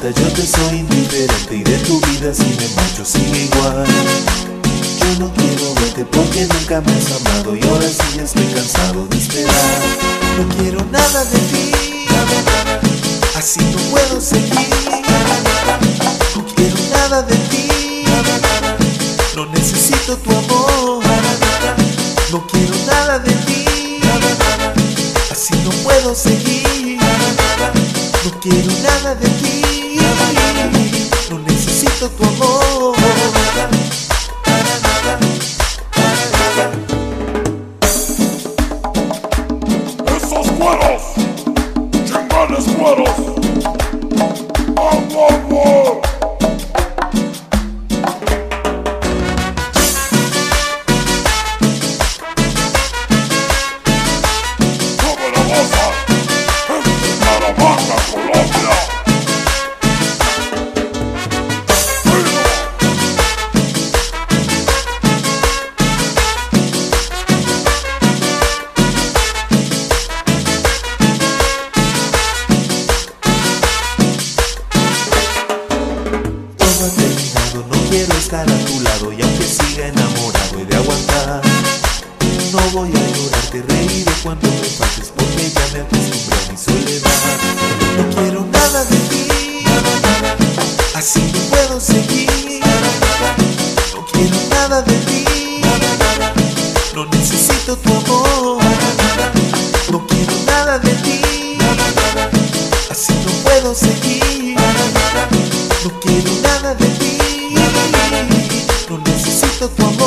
te soy indiferente y de tu vida si me marcho sigue igual. Yo no quiero verte porque nunca me has amado y ahora sí ya estoy cansado de esperar. No quiero nada de ti, así no puedo seguir. No quiero nada de ti, no necesito tu amor. No quiero nada de ti, así no puedo seguir. No quiero nada de ti, no necesito tu amor. ¡Esos cueros! ¡Chingales cueros! estar a tu lado y aunque siga enamorado he de aguantar. No voy a ignorarte, reiré cuando me faltes porque ya me acostumbré a mi soledad. No quiero nada de ti, así no puedo seguir. No quiero nada de ti, no necesito tu amor. No quiero nada de ti, así no puedo seguir. No quiero nada de ti tu amor.